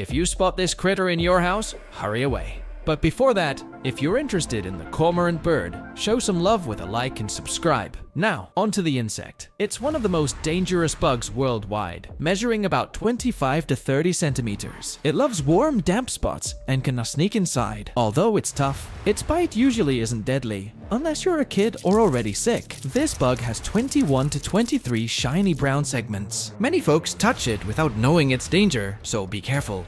If you spot this critter in your house, hurry away. But before that, if you're interested in the cormorant bird, show some love with a like and subscribe. Now, onto the insect. It's one of the most dangerous bugs worldwide, measuring about 25 to 30 centimeters. It loves warm, damp spots and can sneak inside. Although it's tough, its bite usually isn't deadly, unless you're a kid or already sick. This bug has 21 to 23 shiny brown segments. Many folks touch it without knowing its danger, so be careful.